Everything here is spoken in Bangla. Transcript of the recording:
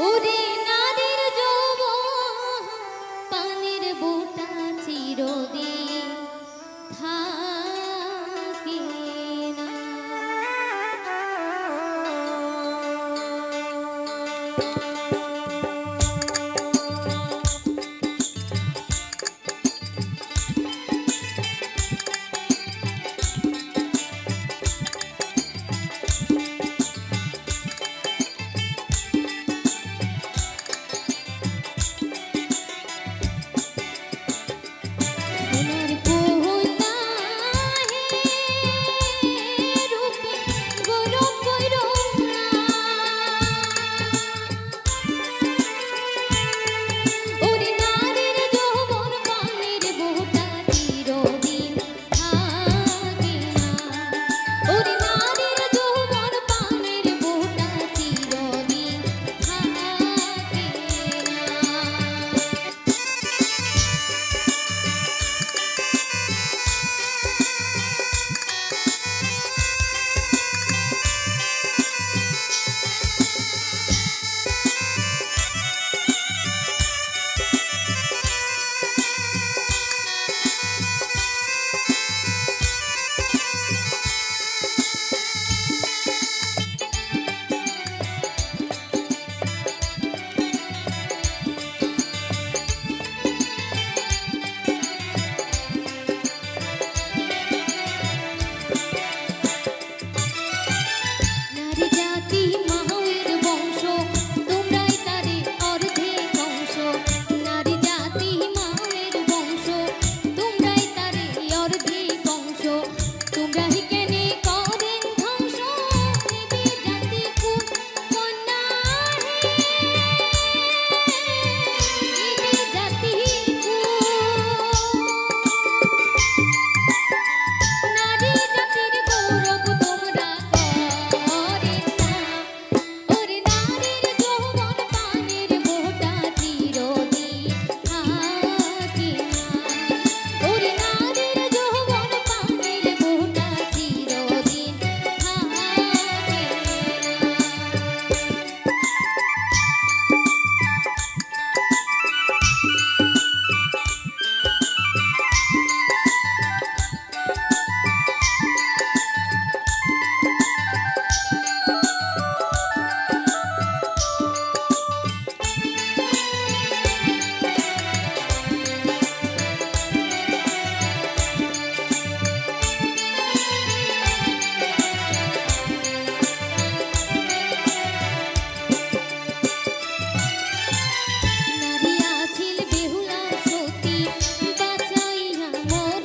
ওরে নারীর যৌব পানির বুটা চিরদিন থাকে না Thank you. more